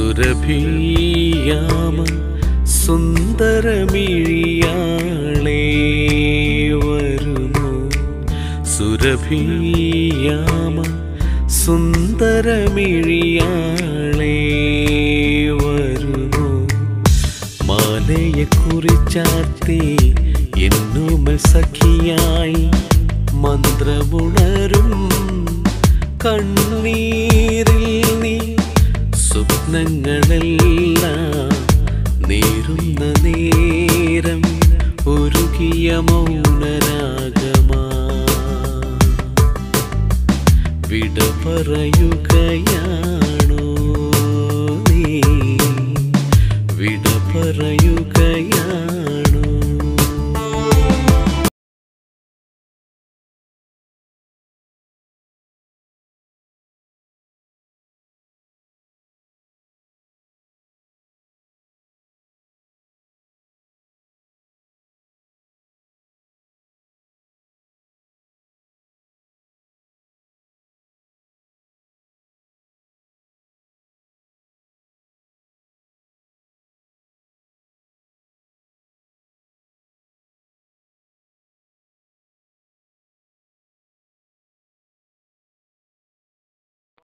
സുരഭിയാമ സുന്ദരമിഴിയാളേ വരുമോ സുരഭിയാമ സുന്ദരമിഴിയാളേ വരുമോ മാലയെ കുറിച്ചാർത്തി എന്നുമൽ സഖിയായി മന്ത്രമുണരും കണ്ണീരിൽ സ്വപ്നങ്ങളെല്ലാം നേരുന്ന നേരം ഒരുകിയ മൗനരാഗമാ. വിട പറയുക